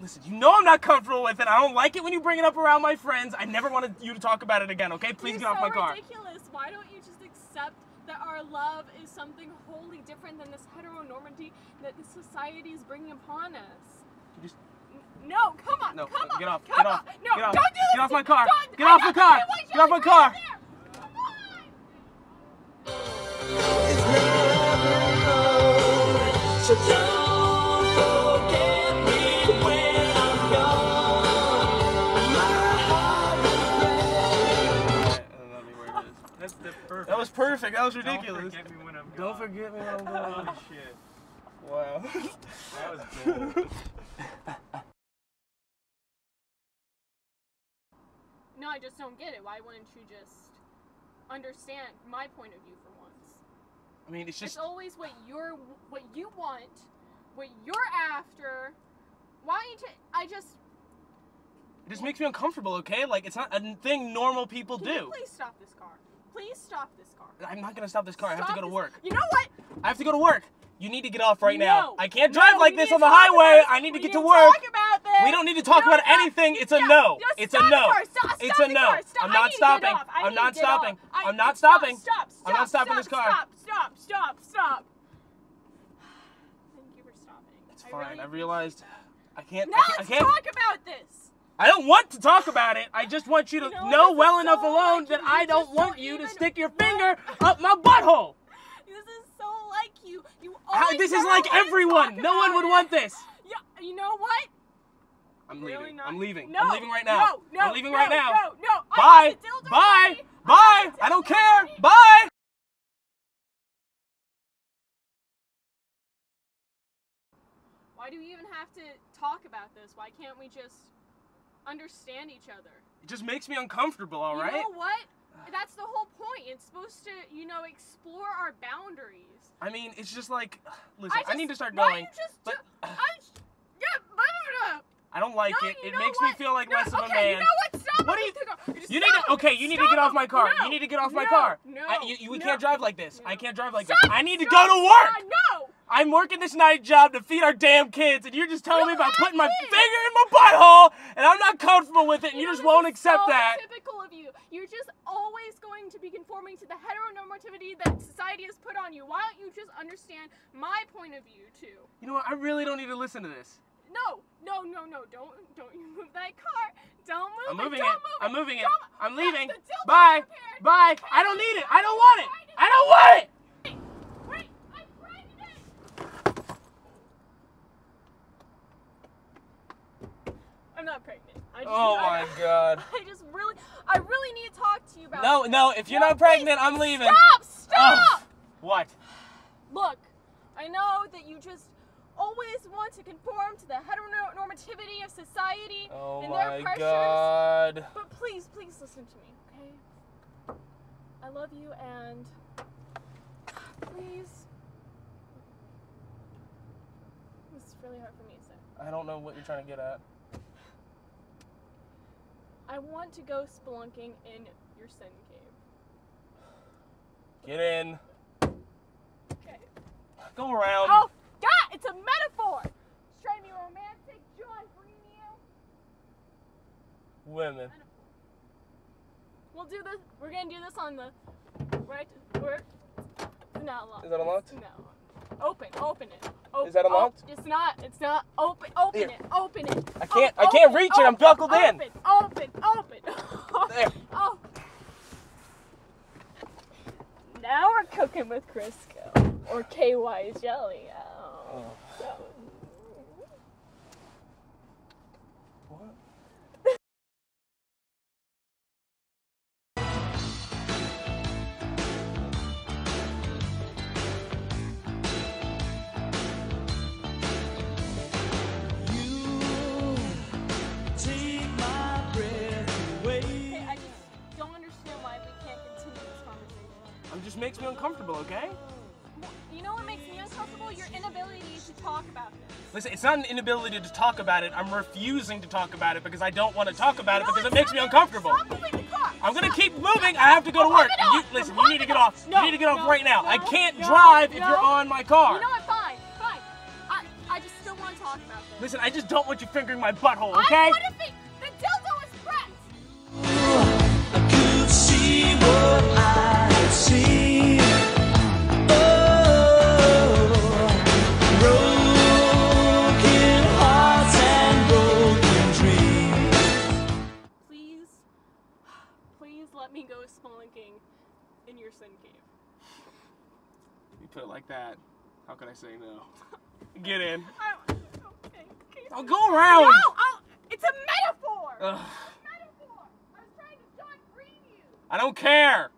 Listen, you know I'm not comfortable with it. I don't like it when you bring it up around my friends. I never wanted you to talk about it again, okay? Please You're get off my car. ridiculous. Why don't you just accept that our love is something wholly different than this heteronormity that the society is bringing upon us? You just- No, come on, No, come get off, come get on. off, No, get off, don't do this. get off my car, don't- get off my car, get off my car. right. Come on. Perfect. That was perfect. That was Don't forget me when I'm Don't gone. forget me when I'm Holy shit. Wow. That was gold. No, I just don't get it. Why wouldn't you just understand my point of view for once? I mean, it's It's just. always what you're, what you want, what you're after. Why don't you? I just. It just makes me uncomfortable, okay? Like, it's not a thing normal people Can do. you please stop this car? Please stop this car. I'm not gonna stop this car. I have to go to work. You know what? I have to go to work. You need to get off right now. No. I can't drive No, like this on the highway. I need to we get to need work. Talk about this. We don't need to talk No, about anything. It's a stop. no. It's a stop no. Stop, It's stop a no. Stop. I'm not need to get stopping. I'm need not to get stopping. I'm not stop, stopping. Stop, stop, I'm not stopping stop, this car. Stop, stop, stop, stop. Thank you for stopping. It's I fine. I realized I can't. Now I can't. I let's can't. talk about this. I don't want to talk about it. I just want you to You know, know well enough alone like that. I don't want don't you to stick your finger up my butthole. This is so like you. You How, this is like everyone. No one would it. want this. Yeah, you know what? I'm Really leaving. not- I'm leaving. No, I'm leaving right now. No, no, I'm leaving no, right now. No, no. Bye. dildo Bye. Bye. I don't care. ready. Bye. Why do we even have to talk about this? Why can't we just understand each other? It just makes me uncomfortable. All you right. know what? That's the whole point. It's supposed to, you know, explore our boundaries. I mean, it's just like, listen. I, just, need to start why going. You just but- do, I, yeah. I don't like No, it. It makes what? me feel like no, less of a man. You know what? Stop What do you- You need to. Okay, you need to get off my car. No. You need to get off my car. No. I, you, you no. can't drive like this. I can't drive like Stop, this. I need to go to work. God, no. I'm working this night job to feed our damn kids, and you're just telling me You about putting my kids. finger in my butthole, and I'm not comfortable with it, and you, know, just won't accept so that. Typical of you. You're just always going to be conforming to the heteronormativity that society has put on you. Why don't you just understand my point of view too? You know what? I really don't need to listen to this. No, no, no, no! Don't, don't you move that car! Don't move I'm it! moving don't it. Move I'm moving it. Don't- I'm leaving. Bye. Bye. I don't need it. I don't want it. I don't want it. Wait, I'm pregnant. I'm not pregnant. I just, Oh I, my god. I just really, I really need to talk to you about. No, this. no. If you're No, not pregnant, I'm leaving. Stop! Stop! Oh. What? Look, I know that you just always want to conform to the heteronormativity of society Oh and their my pressures. god. But please, please listen to me, okay? I love you and please. This is really hard for me to say. I don't know what you're trying to get at. I want to go spelunking in your sin cave. Get in. Okay. Go around. Oh, God, it's a metaphor! Just trying to be romantic, John Green you. Women. We'll do this. We're gonna do this on the right. We're not locked. Is that unlocked? No. Open. Open it. Op- Is that unlocked? op- it's not. It's not. Open. Open Here. it. Open it. I can't- O- I oh, can't open, reach it, I'm open, buckled in. Open. Open. Open. There. Oh. Now we're cooking with Crisco or KY jelly. Oh. Just makes me uncomfortable, okay? You know what makes me uncomfortable? Your inability to talk about this. Listen, it's not an inability to talk about it. I'm refusing to talk about it because I don't want to talk about it No, because it makes me uncomfortable. Stop moving the car. I'm gonna keep moving. I have to go to work. You, listen, you need to get off. No, you need to get off no, right now. no, I can't drive if you're on my car. You know what? Fine, fine. I, I just still want to talk about this. Listen, I just don't want you fingering my butthole, okay? Me go spelunking in your sin cave. You put it like that. How can I say no? Get in. I, okay. I'll go around. No, I'll, it's a metaphor. Ugh, metaphor. I was trying to John Green you. I don't care.